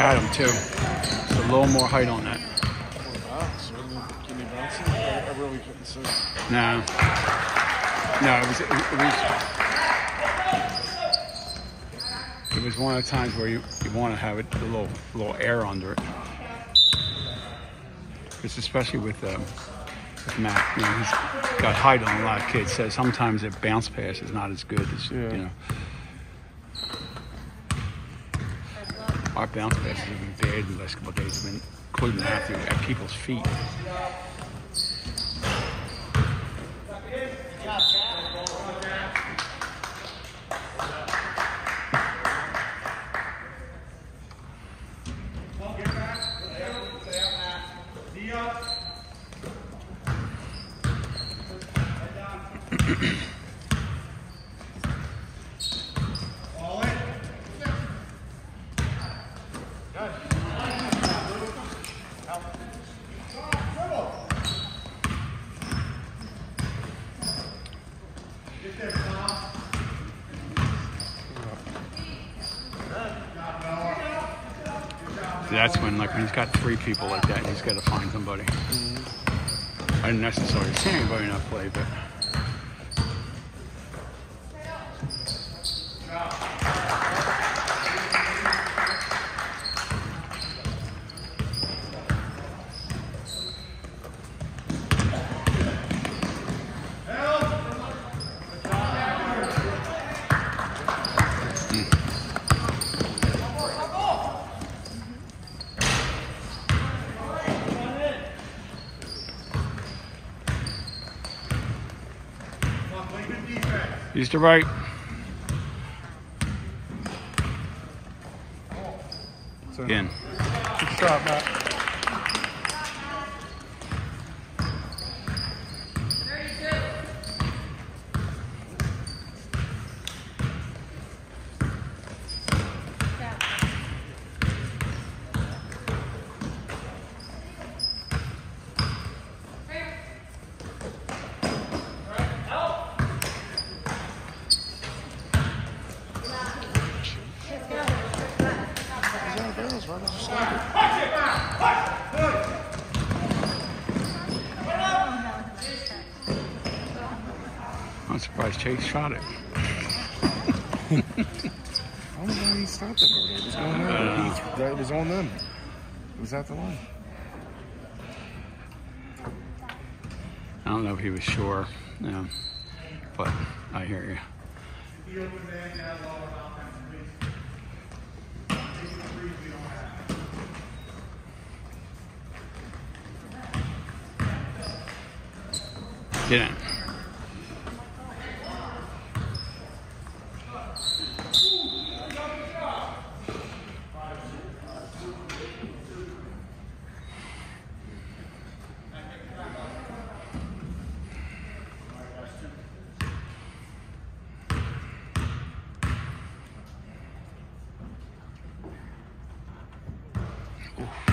had him too. It's a little more height on that. Wow, so Jimmy Bronson? I, I really couldn't see. No. No, it was, it, was it was one of the times where you, you want to have it a little little air under it. It's especially with, um, with Matt. You know, he's got height on a lot of kids. So sometimes a bounce pass is not as good as Yeah. you know. Our bounce passes have been bad in the last couple of days, been including Matthew at people's feet. That's when, like, when he's got three people like that, he's got to find somebody. Mm-hmm. I didn't necessarily see anybody not play, but he's to right. So, Again. Good shot, Matt. I'm surprised Chase shot it. I don't know why he stopped it over there. It was going on. He, uh. it was on them. It was at the line. I don't know if he was sure, yeah, but I hear you. Didn't. His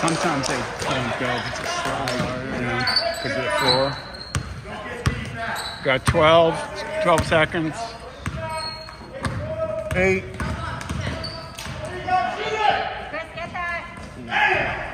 Sometimes they don't go, it's a slide, you know, could be a four. Got 12, 12 seconds. Eight. Get that.